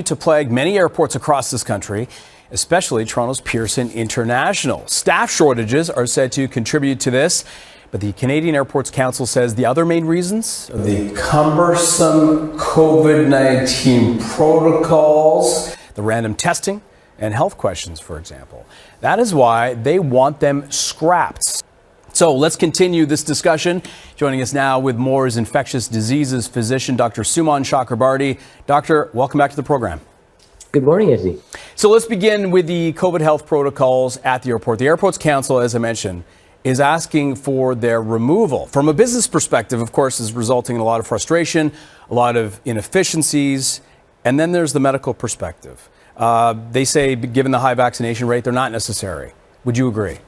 continue to plague many airports across this country, especially Toronto's Pearson International. Staff shortages are said to contribute to this. But the Canadian Airports Council says the other main reasons are the cumbersome COVID 19 protocols, the random testing, and health questions, for example. That is why they want them scrapped. So let's continue this discussion. Joining us now with more is infectious diseases physician Dr. Suman Chakrabarti. Doctor, welcome back to the program. Good morning, Izzy. So let's begin with the COVID health protocols at the airport. The Airports Council, as I mentioned, is asking for their removal. From a business perspective, of course, is resulting in a lot of frustration, a lot of inefficiencies, and then there's the medical perspective. Uh, they say, given the high vaccination rate, they're not necessary. Would you agree?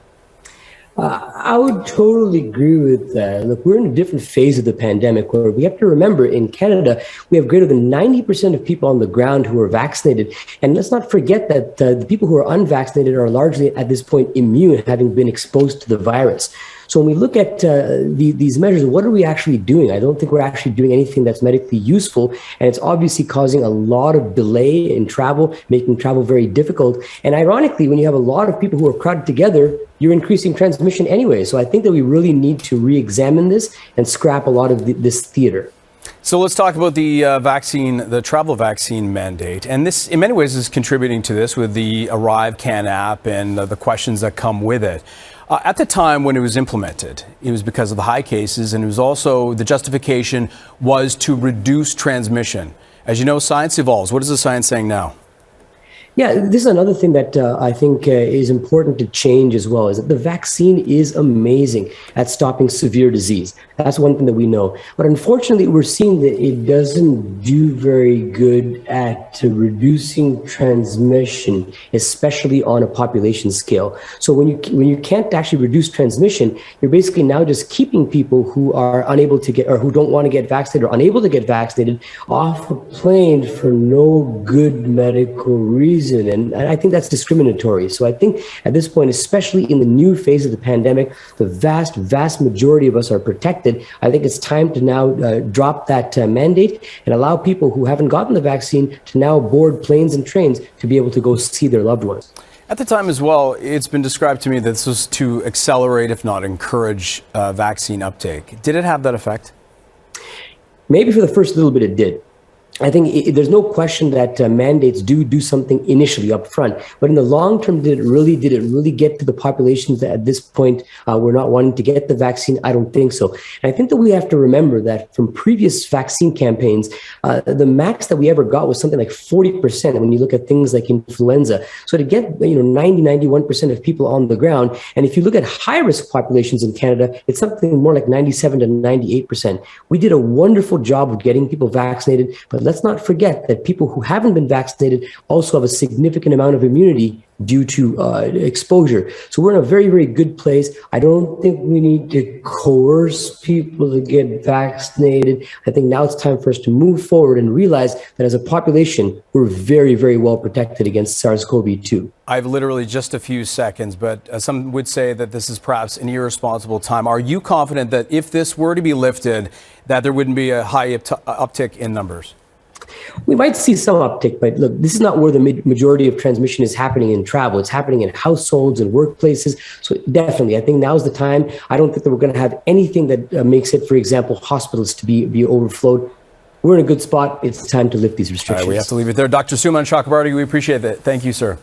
Uh, I would totally agree with that. Look, we're in a different phase of the pandemic where we have to remember in Canada, we have greater than 90% of people on the ground who are vaccinated. And let's not forget that uh, the people who are unvaccinated are largely at this point immune, having been exposed to the virus. So when we look at uh, the, these measures, what are we actually doing? I don't think we're actually doing anything that's medically useful, and it's obviously causing a lot of delay in travel, making travel very difficult. And ironically, when you have a lot of people who are crowded together, you're increasing transmission anyway. So I think that we really need to re-examine this and scrap a lot of the, this theater. So let's talk about the uh, vaccine, the travel vaccine mandate. And this, in many ways, is contributing to this with the ArriveCAN app and uh, the questions that come with it. Uh, at the time when it was implemented, it was because of the high cases, and it was also the justification was to reduce transmission. As you know, science evolves. What is the science saying now? Yeah, this is another thing that uh, I think uh, is important to change as well. Is that the vaccine is amazing at stopping severe disease. That's one thing that we know. But unfortunately, we're seeing that it doesn't do very good at reducing transmission, especially on a population scale. So when you when you can't actually reduce transmission, you're basically now just keeping people who are unable to get or who don't want to get vaccinated or unable to get vaccinated off a plane for no good medical reason reason. And I think that's discriminatory. So I think at this point, especially in the new phase of the pandemic, the vast, vast majority of us are protected. I think it's time to now uh, drop that uh, mandate and allow people who haven't gotten the vaccine to now board planes and trains to be able to go see their loved ones. At the time as well, it's been described to me that this was to accelerate, if not encourage, uh, vaccine uptake. Did it have that effect? Maybe for the first little bit, it did. I think it, there's no question that uh, mandates do do something initially up front, but in the long term, did it really did it really get to the populations that at this point uh, we're not wanting to get the vaccine? I don't think so. And I think that we have to remember that from previous vaccine campaigns, uh, the max that we ever got was something like 40% when you look at things like influenza. So to get you know 90, 91% of people on the ground, and if you look at high risk populations in Canada, it's something more like 97 to 98%. We did a wonderful job of getting people vaccinated, but let's not forget that people who haven't been vaccinated also have a significant amount of immunity due to uh, exposure. So we're in a very, very good place. I don't think we need to coerce people to get vaccinated. I think now it's time for us to move forward and realize that as a population, we're very, very well protected against SARS-CoV-2. I have literally just a few seconds, but uh, some would say that this is perhaps an irresponsible time. Are you confident that if this were to be lifted, that there wouldn't be a high uptick in numbers? We might see some uptick, but look, this is not where the majority of transmission is happening in travel. It's happening in households and workplaces. So definitely, I think now's the time. I don't think that we're going to have anything that uh, makes it, for example, hospitals to be be overflowed. We're in a good spot. It's time to lift these restrictions. we have to leave it there. Dr. Suman Chakrabarti, we appreciate that. Thank you, sir.